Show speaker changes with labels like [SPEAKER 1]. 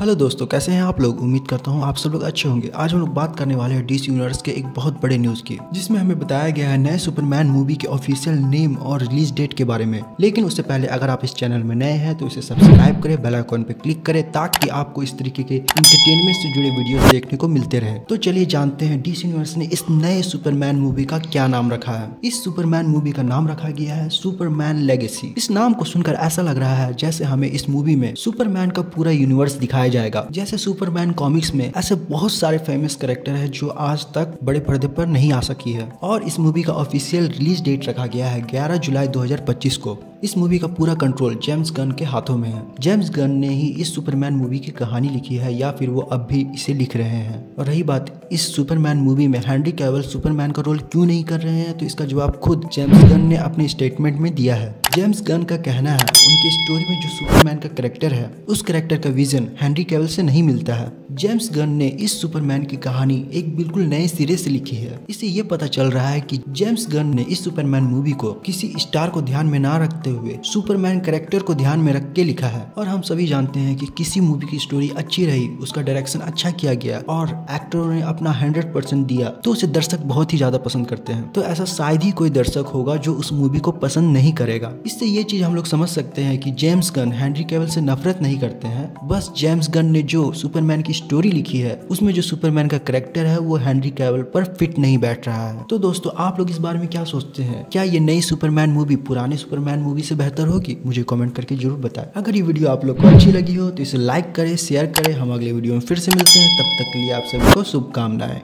[SPEAKER 1] Hello दोस्तों, कैसे हैं आप लोग? उम्मीद करता हूँ आप सब लोग अच्छे होंगे। आज हम लोग बात करने वाले हैं डीसी यूनिवर्स के एक बहुत बड़े न्यूज़ की, जिसमें हमें बताया गया है नए सुपरमैन मूवी के ऑफिशियल नेम और रिलीज़ डेट के बारे में। लेकिन उससे पहले अगर आप इस चैनल में नए हैं तो इसे सब्सक्राइब करें बेल आइकॉन पे क्लिक करें, ताकि आपको इस तरीके के इंटरटेनमेंट से जुड़े वीडियो देखने को मिलते रहे। तो चलिए जानते हैं डीसी यूनिवर्स ने इस नए सुपरमैन मूवी का क्या नाम रखा है? इस सुपरमैन मूवी का नाम रखा गया है सुपरमैन लेगेसी इस नाम को सुनकर ऐसा लग रहा है, जैसे हमें इस मूवी में सुपरमैन का पूरा यूनिवर्स दिखाया जाएगा। जैसे सुपरमैन कॉमिक्स में ऐसे बहुत सारे फ़ेमस करेक्टर है जो आज तक बड़े पर्दे पर नहीं आ सकी है। और इस मूवी का ऑफिशियल रिलीज़ डेट रखा गया है 11 जुलाई 2025 को। इस मूवी का पूरा कंट्रोल जेम्स गन के हाथों में है। जेम्स गन ने ही इस सुपरमैन मूवी की कहानी लिखी है या फिर वो अब भी इसे लिख रहे हैं। और रही बात इस सुपरमैन मूवी में हैंडी कैवल सुपरमैन का रोल क्यों नहीं कर रहे हैं तो इसका जवाब खुद जेम्स गन ने अपने स्टेटमेंट में दिया है। जेम्स गन का कहना है, उनकी स्टोरी में जो सुपरमैन का करेक्टर है, उस करेक्टर का विजन हैंनरी कैवल से नहीं मिलता है। जेम्स गन ने इस सुपरमैन की कहानी एक बिल्कुल नए सिरे से लिखी है। इससे ये पता चल रहा है कि जेम्स गन ने इस सुपरमैन मूवी को किसी स्टार को ध्यान में ना रखते हुए सुपरमैन करेक्टर को ध्यान में रख के लिखा है। और हम सभी जानते हैं कि किसी मूवी की स्टोरी अच्छी रही, उसका डायरेक्शन अच्छा किया गया और एक्टरों ने अपना हंड्रेड परसेंट दिया तो उसे दर्शक बहुत ही ज़्यादा पसंद करते हैं। तो ऐसा शायद ही कोई दर्शक होगा जो उस मूवी को पसंद नहीं करेगा। इससे ये चीज़ हम लोग समझ सकते हैं कि जेम्स गन हैंनरी केवल से नफरत नहीं करते हैं। बस जेम्स गन ने जो सुपरमैन की स्टोरी लिखी है, उसमें जो सुपरमैन का करेक्टर है, वो हैंनरी केवल पर फिट नहीं बैठ रहा है। तो दोस्तों, आप लोग इस बारे में क्या सोचते हैं? क्या ये नई सुपरमैन मूवी पुराने सुपरमैन मूवी से बेहतर होगी? मुझे कॉमेंट करके ज़रूर बताएँ। अगर ये वीडियो आप लोग को अच्छी लगी हो तो इसे लाइक करें शेयर करें। हम अगले वीडियो में फिर से मिलते हैं। तब तक के लिए आप सभी को शुभकामनाएँ।